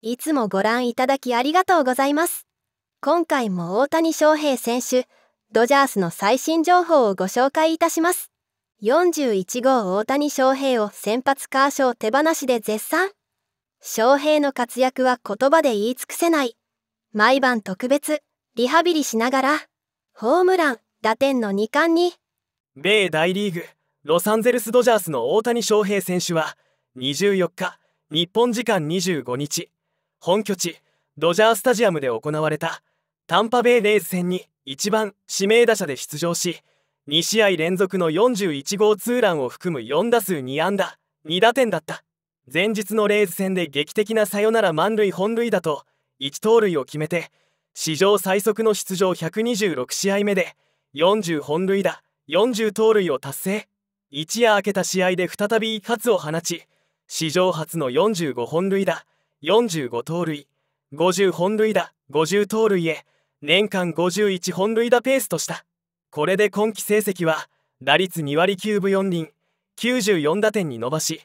いつもご覧いただきありがとうございます。今回も大谷翔平選手、ドジャースの最新情報をご紹介いたします。41号大谷翔平を先発カーショー手放しで絶賛。翔平の活躍は言葉で言い尽くせない。毎晩特別、リハビリしながら、ホームラン、打点の2冠に。米大リーグ、ロサンゼルスドジャースの大谷翔平選手は、24日、日本時間25日、本拠地、ドジャースタジアムで行われた、タンパベイレイズ戦に1番指名打者で出場し、2試合連続の41号ツーランを含む4打数2安打2打点だった。前日のレイズ戦で劇的なサヨナラ満塁本塁打と1盗塁を決めて史上最速の出場126試合目で40本塁打40盗塁を達成。一夜明けた試合で再び一発を放ち史上初の45本塁打。45盗塁。50本塁打。50盗塁へ。年間51本塁打ペースとした。これで今季成績は打率2割9分4厘。94打点に伸ばし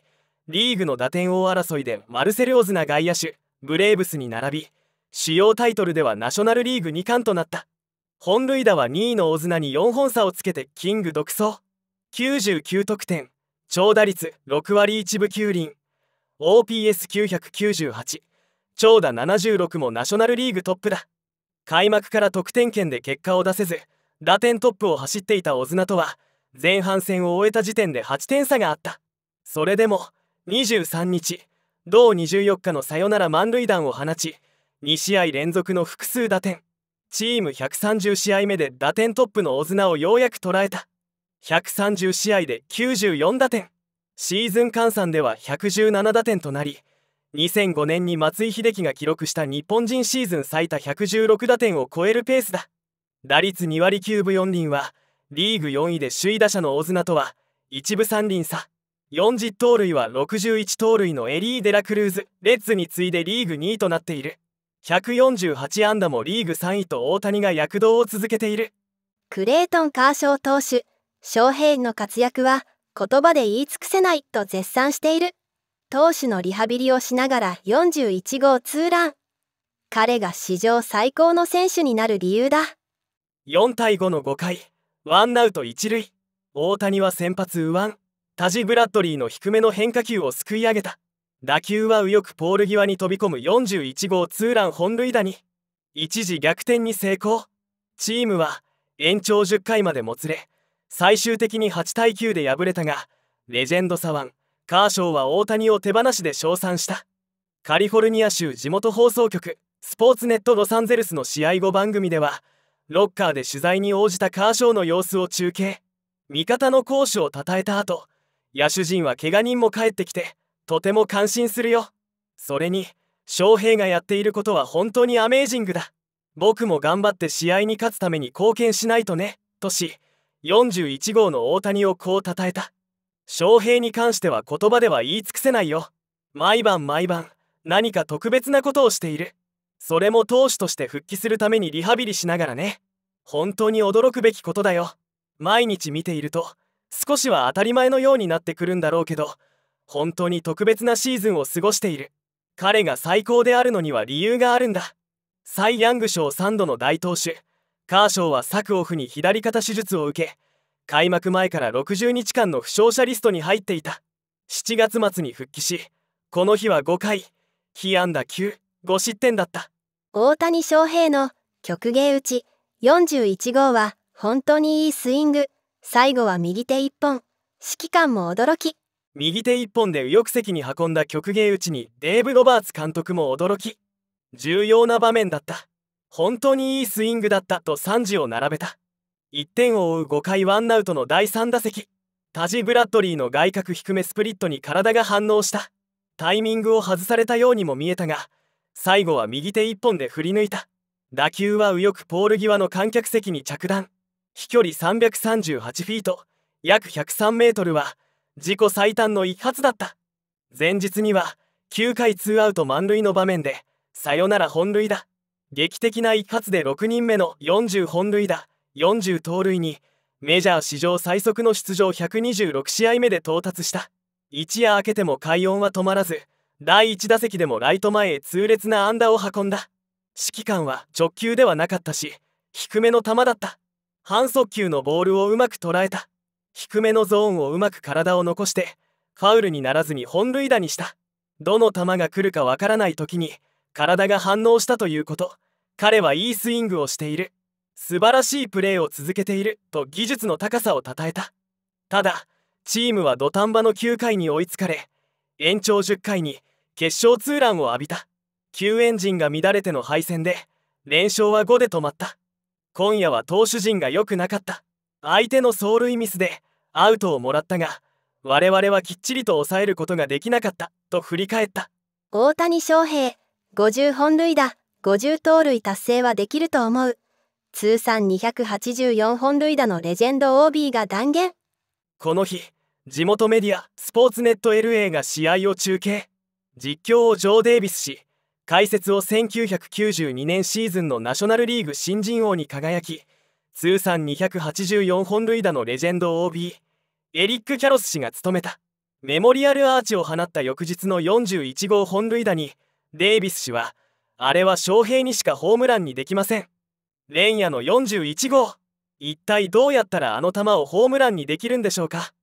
リーグの打点王争いでマルセルオズナ外野手ブレーブスに並び主要タイトルではナショナルリーグ2冠となった。本塁打は2位のオズナに4本差をつけてキング独走。99得点。長打率6割1分9厘。OPS998 長打76もナショナルリーグトップだ。開幕から得点圏で結果を出せず打点トップを走っていた小綱とは前半戦を終えた時点で8点差があった。それでも23日同24日のサヨナラ満塁弾を放ち2試合連続の複数打点。チーム130試合目で打点トップの小綱をようやく捉えた。130試合で94打点。シーズン換算では117打点となり2005年に松井秀喜が記録した日本人シーズン最多116打点を超えるペースだ。打率2割9分4厘はリーグ4位で首位打者の大綱とは1分3厘差。40盗塁は61盗塁のエリー・デラクルーズ。レッズに次いでリーグ2位となっている。148安打もリーグ3位と大谷が躍動を続けている。クレイトン・カーショー投手翔平の活躍は言葉で言い尽くせないと絶賛している。投手のリハビリをしながら41号ツーラン。彼が史上最高の選手になる理由だ。4対5の5回。ワンアウト1塁。大谷は先発右腕。タジ・ブラッドリーの低めの変化球をすくい上げた。打球は右翼ポール際に飛び込む41号ツーラン本塁打に。一時逆転に成功。チームは延長10回までもつれ最終的に8対9で敗れたがレジェンド左腕カーショーは大谷を手放しで称賛した。カリフォルニア州地元放送局スポーツネットロサンゼルスの試合後番組ではロッカーで取材に応じたカーショーの様子を中継。味方の攻守を称えた後野手陣は怪我人も帰ってきてとても感心するよ。それに翔平がやっていることは本当にアメージングだ。僕も頑張って試合に勝つために貢献しないとねとし41号の大谷をこう称えた。翔平に関しては言葉では言い尽くせないよ。毎晩毎晩何か特別なことをしている。それも投手として復帰するためにリハビリしながらね。本当に驚くべきことだよ。毎日見ていると少しは当たり前のようになってくるんだろうけど本当に特別なシーズンを過ごしている。彼が最高であるのには理由があるんだ。サイ・ヤング賞3度の大投手。カーショーは昨オフに左肩手術を受け開幕前から60日間の負傷者リストに入っていた。7月末に復帰しこの日は5回被安打95失点だった。大谷翔平の曲芸打ち41号は本当にいいスイング。最後は右手一本。指揮官も驚き。右手一本で右翼席に運んだ曲芸打ちにデーブ・ロバーツ監督も驚き。重要な場面だった本当にいいスイングだったと賛辞を並べた。1点を追う5回ワンアウトの第3打席。タジ・ブラッドリーの外角低めスプリットに体が反応した。タイミングを外されたようにも見えたが最後は右手一本で振り抜いた。打球は右翼ポール際の観客席に着弾飛距離338フィート約103メートルは自己最短の一発だった前日には9回ツーアウト満塁の場面でサヨナラ本塁打劇的な一発で6人目の40本塁打40盗塁にメジャー史上最速の出場126試合目で到達した。一夜明けても快音は止まらず第1打席でもライト前へ痛烈な安打を運んだ。指揮官は直球ではなかったし低めの球だった。半速球のボールをうまく捉えた。低めのゾーンをうまく体を残してファウルにならずに本塁打にした。どの球が来るかわからない時に体が反応したということ。彼はいいスイングをしている。素晴らしいプレーを続けている。と技術の高さをたたえた。ただチームは土壇場の9回に追いつかれ延長10回に決勝ツーランを浴びた。救援陣が乱れての敗戦で連勝は5で止まった。今夜は投手陣が良くなかった。相手の走塁ミスでアウトをもらったが我々はきっちりと抑えることができなかった。と振り返った。大谷翔平。50本塁打50盗塁達成はできると思う。通算284本塁打のレジェンド OB が断言。この日地元メディアスポーツネット LA が試合を中継。実況をジョー・デイビスし解説を1992年シーズンのナショナルリーグ新人王に輝き通算284本塁打のレジェンド OB エリック・キャロス氏が務めたメモリアルアーチを放った翌日の41号本塁打にデイビス氏はあれは翔平にしかホームランにできません。連夜の41号。一体どうやったらあの球をホームランにできるんでしょうか。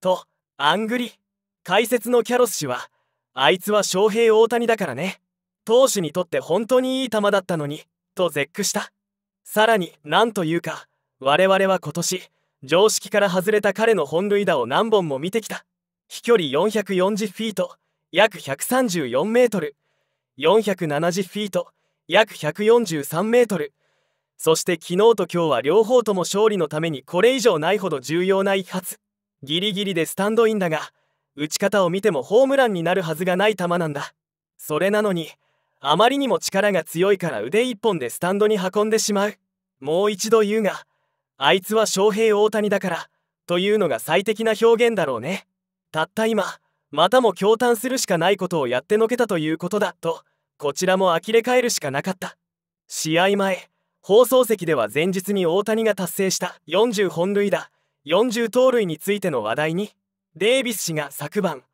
とアングリ。解説のキャロス氏はあいつは翔平大谷だからね。投手にとって本当にいい球だったのに。と絶句した。さらに何というか我々は今年常識から外れた彼の本塁打を何本も見てきた。飛距離440フィート。約134メートル。470フィート約143メートル。そして昨日と今日は両方とも勝利のためにこれ以上ないほど重要な一発。ギリギリでスタンドインだが打ち方を見てもホームランになるはずがない球なんだ。それなのにあまりにも力が強いから腕一本でスタンドに運んでしまう。もう一度言うがあいつは翔平大谷だからというのが最適な表現だろうね。たった今またも驚嘆するしかないことをやってのけたということだとこちらも呆れ返るしかなかった。試合前放送席では前日に大谷が達成した40本塁打40盗塁についての話題にデイビス氏が昨晩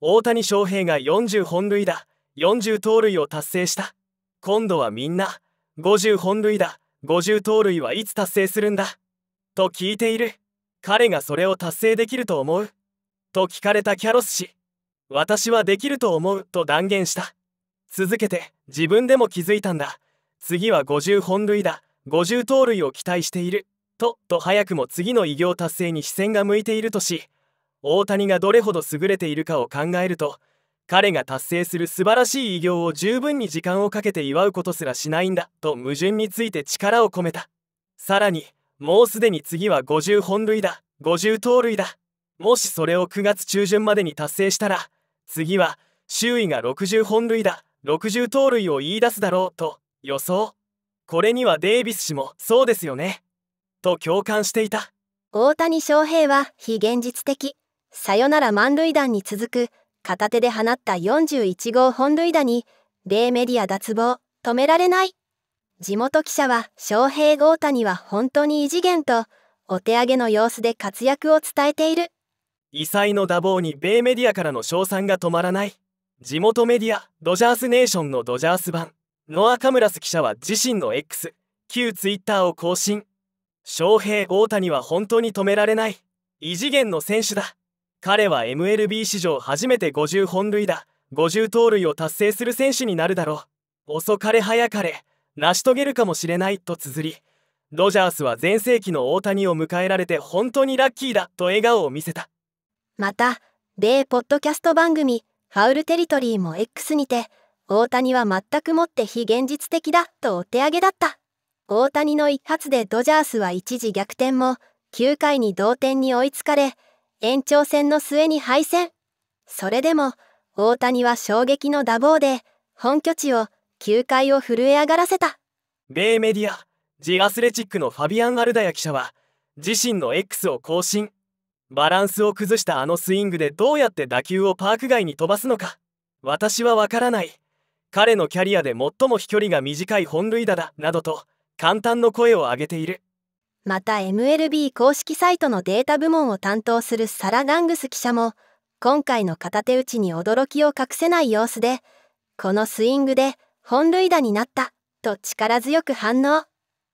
大谷翔平が40本塁打40盗塁を達成した。今度はみんな50本塁打50盗塁はいつ達成するんだと聞いている。彼がそれを達成できると思う？と聞かれたキャロス氏。私はできると思うと断言した。続けて自分でも気づいたんだ。次は50本塁打50盗塁を期待している。とと早くも次の偉業達成に視線が向いているとし大谷がどれほど優れているかを考えると彼が達成する素晴らしい偉業を十分に時間をかけて祝うことすらしないんだ。と矛盾について力を込めた。さらにもうすでに次は50本塁打50盗塁だもしそれを9月中旬までに達成したら次は周囲が60本塁打60盗塁を言い出すだろうと予想。これにはデイビス氏もそうですよねと共感していた。大谷翔平は非現実的。さよなら満塁弾に続く片手で放った41号本塁打に米メディア脱帽止められない。地元記者は翔平大谷は本当に異次元とお手上げの様子で活躍を伝えている。異彩の打棒に米メディアからの称賛が止まらない。地元メディアドジャースネーションのドジャース版。ノア・カムラス記者は自身の X 旧ツイッターを更新。翔平大谷は本当に止められない。異次元の選手だ。彼は MLB 史上初めて50本塁打50盗塁を達成する選手になるだろう。遅かれ早かれ成し遂げるかもしれないと綴りドジャースは全盛期の大谷を迎えられて本当にラッキーだと笑顔を見せた。また米ポッドキャスト番組ファウルテリトリーも X にて大谷は全くもって非現実的だとお手上げだった。大谷の一発でドジャースは一時逆転も9回に同点に追いつかれ延長戦の末に敗戦。それでも大谷は衝撃の打棒で本拠地を球界を震え上がらせた。米メディアジ・アスレチックのファビアン・アルダヤ記者は自身の X を更新。バランスを崩したあのスイングでどうやって打球をパーク外に飛ばすのか。私はわからない。彼のキャリアで最も飛距離が短い本塁打だなどと感嘆の声を上げている。また MLB 公式サイトのデータ部門を担当するサラ・ラングス記者も今回の片手打ちに驚きを隠せない様子で、このスイングで本塁打になったと力強く反応。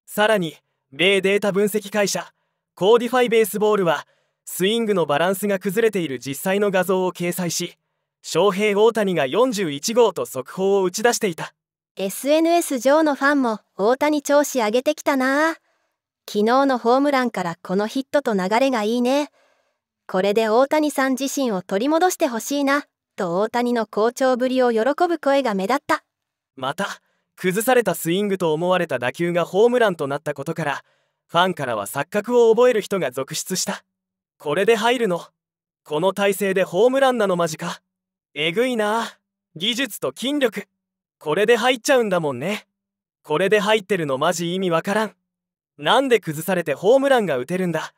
さらに、米データ分析会社、 Codify Baseball は、スイングのバランスが崩れている実際の画像を掲載し、翔平大谷が41号と速報を打ち出していた。SNS 上のファンも大谷調子上げてきたな昨日のホームランからこのヒットと流れがいいね。これで大谷さん自身を取り戻してほしいな、と大谷の好調ぶりを喜ぶ声が目立った。また、崩されたスイングと思われた打球がホームランとなったことから、ファンからは錯覚を覚える人が続出した。これで入るの？この体勢でホームランなのマジか。えぐいな。技術と筋力。これで入っちゃうんだもんね。これで入ってるのマジ意味わからん。なんで崩されてホームランが打てるんだ？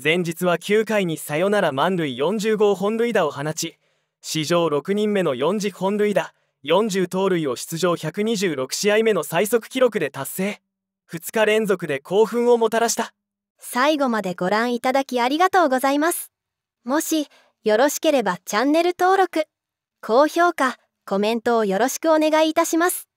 前日は9回にサヨナラ満塁。40号本塁打を放ち。史上6人目の40本塁打。40盗塁を出場。126試合目の最速記録で達成。2日連続で興奮をもたらした。最後までご覧いただきありがとうございます。もしよろしければチャンネル登録高評価コメントをよろしくお願いいたします。